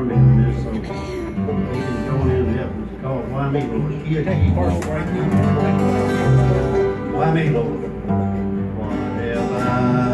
farm down there, so they can join in and help us. It's called Wamelo. You're taking first right now. Wamelo. Wamelo.